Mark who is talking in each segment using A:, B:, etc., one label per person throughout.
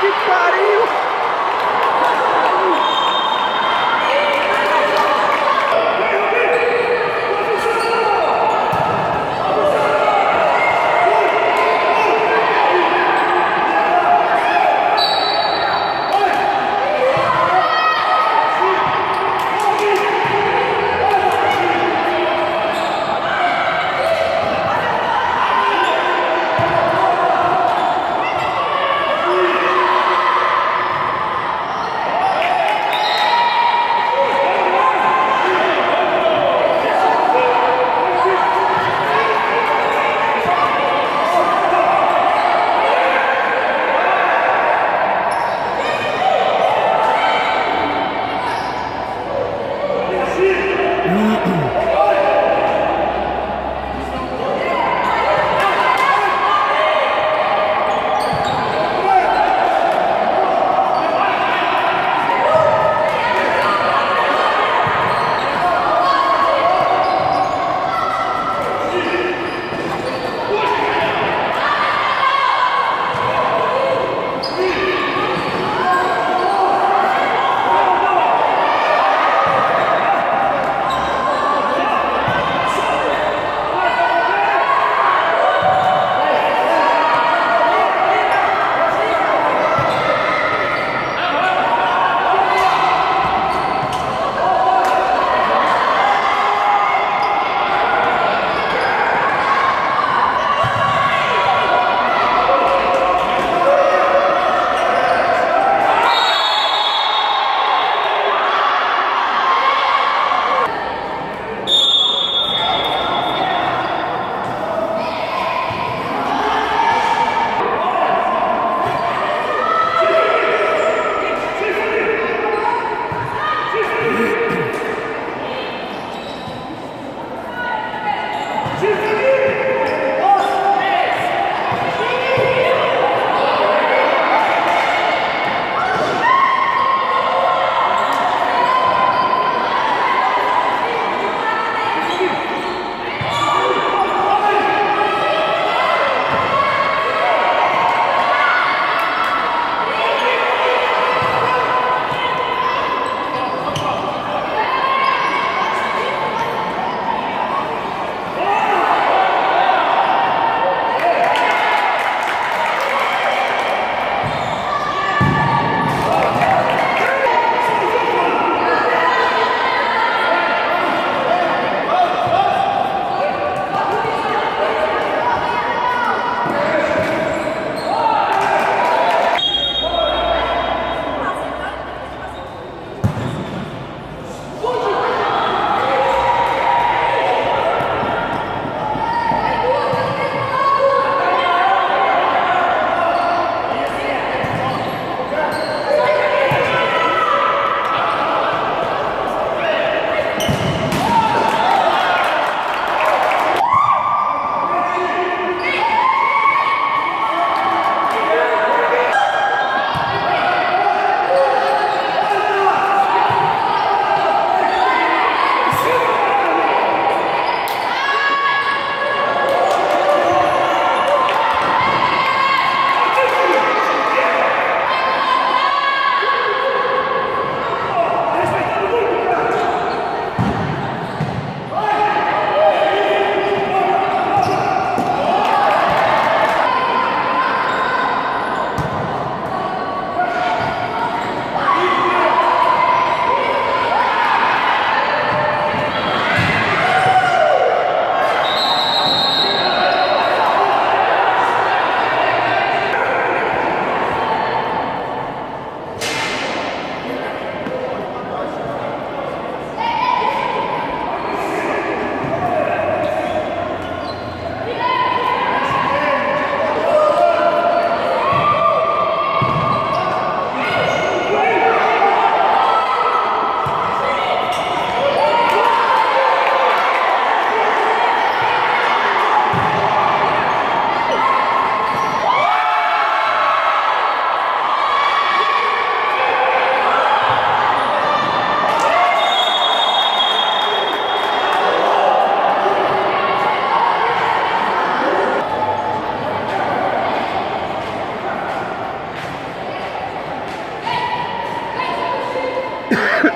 A: que pariu!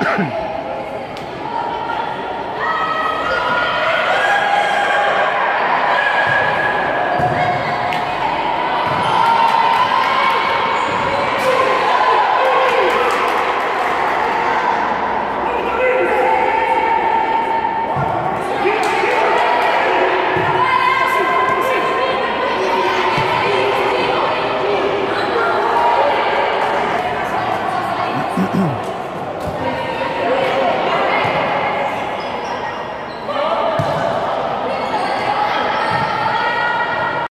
A: Ahem.